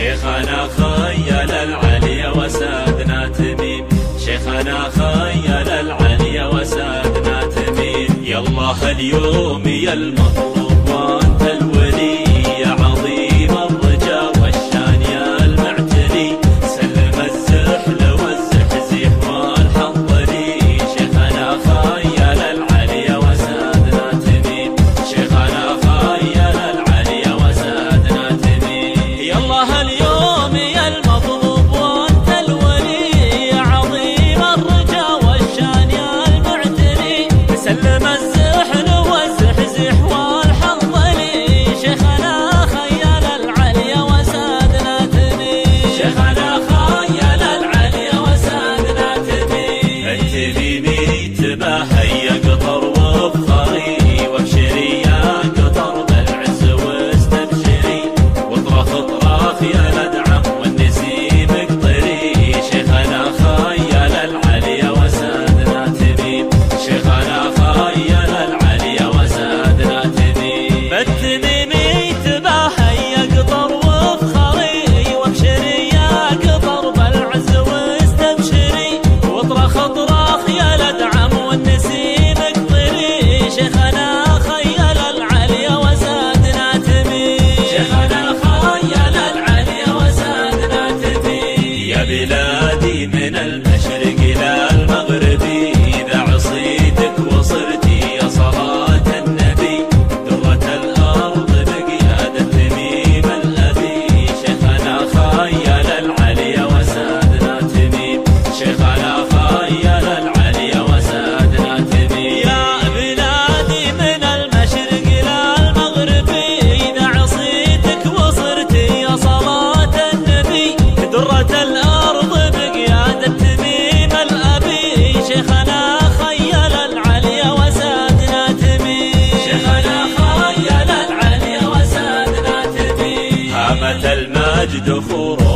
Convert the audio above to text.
شيخنا خيل العلي وسادنا تميم شيخنا خيل العلي وسادنا تميم يالله اليوم يا المطلوب. شيخنا خير العلي وسادنا تبي يا بلادي من المشرق للمغرب إذا عصيتك وصرت يا صلاة النبي. درة الأرض بقيادة تميم الأبي. شيخنا خير العلي وسادنا تبي شيخنا خير العلي وسادنا تبي هامة المجد خروج